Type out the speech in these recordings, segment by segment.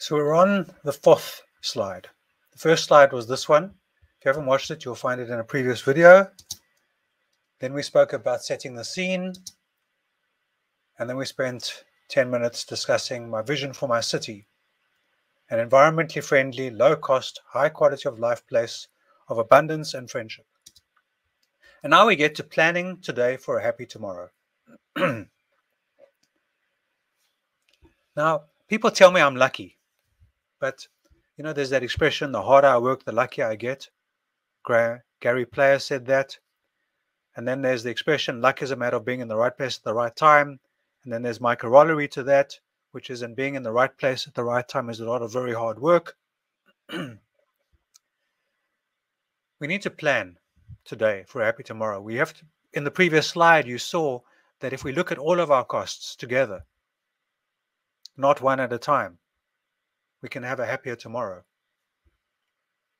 So we're on the fourth slide. The first slide was this one. If you haven't watched it, you'll find it in a previous video. Then we spoke about setting the scene. And then we spent 10 minutes discussing my vision for my city an environmentally friendly, low cost, high quality of life place of abundance and friendship. And now we get to planning today for a happy tomorrow. now, people tell me I'm lucky, but you know, there's that expression the harder I work, the luckier I get. Gary Player said that. And then there's the expression luck is a matter of being in the right place at the right time. And then there's my corollary to that, which is in being in the right place at the right time is a lot of very hard work. we need to plan today for a happy tomorrow. We have to, in the previous slide, you saw that if we look at all of our costs together, not one at a time, we can have a happier tomorrow.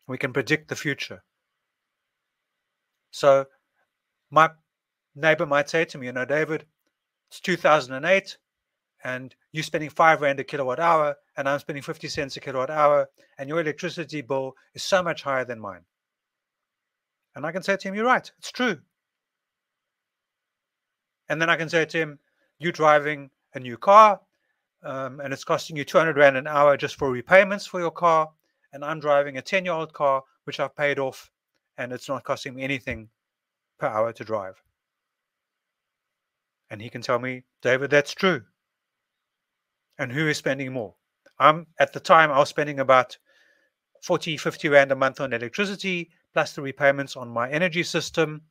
We can predict the future. So my neighbor might say to me, you know, David, it's 2008 and you're spending five rand a kilowatt hour and I'm spending 50 cents a kilowatt hour and your electricity bill is so much higher than mine. And I can say to him, you're right, it's true. And then I can say to him, you're driving a new car um, and it's costing you 200 rand an hour just for repayments for your car. And I'm driving a 10 year old car, which I've paid off, and it's not costing me anything per hour to drive. And he can tell me, David, that's true. And who is spending more? I'm at the time I was spending about 40, 50 rand a month on electricity, plus the repayments on my energy system.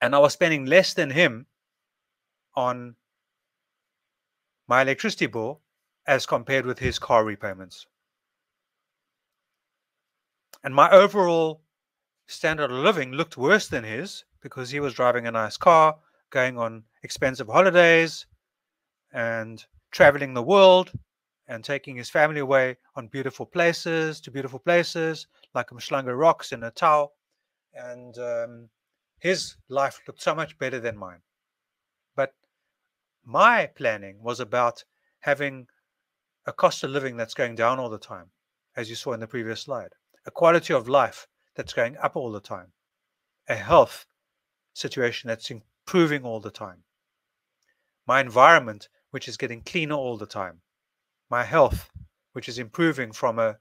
And I was spending less than him on my electricity bill as compared with his car repayments. And my overall standard of living looked worse than his because he was driving a nice car, going on expensive holidays, and traveling the world and taking his family away on beautiful places to beautiful places like Umhlanga Rocks in Natal. And um, his life looked so much better than mine. My planning was about having a cost of living that's going down all the time, as you saw in the previous slide, a quality of life that's going up all the time, a health situation that's improving all the time, my environment, which is getting cleaner all the time, my health, which is improving from a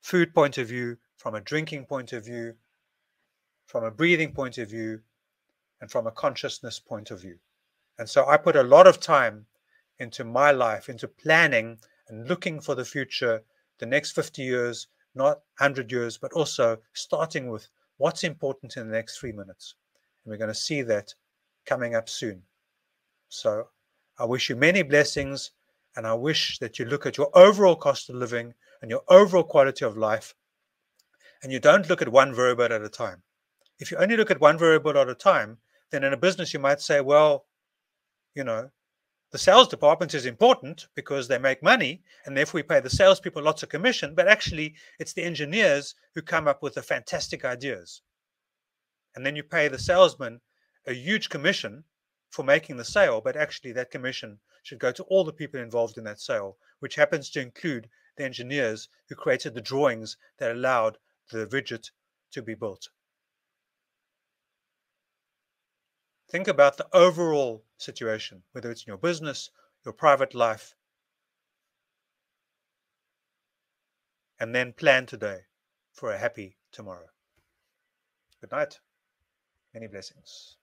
food point of view, from a drinking point of view, from a breathing point of view, and from a consciousness point of view. And so I put a lot of time into my life, into planning and looking for the future, the next 50 years, not 100 years, but also starting with what's important in the next three minutes. And we're going to see that coming up soon. So I wish you many blessings, and I wish that you look at your overall cost of living and your overall quality of life, and you don't look at one variable at a time. If you only look at one variable at a time, then in a business you might say, well, you know, the sales department is important because they make money and therefore we pay the salespeople lots of commission, but actually it's the engineers who come up with the fantastic ideas. And then you pay the salesman a huge commission for making the sale, but actually that commission should go to all the people involved in that sale, which happens to include the engineers who created the drawings that allowed the widget to be built. Think about the overall situation, whether it's in your business, your private life, and then plan today for a happy tomorrow. Good night. Many blessings.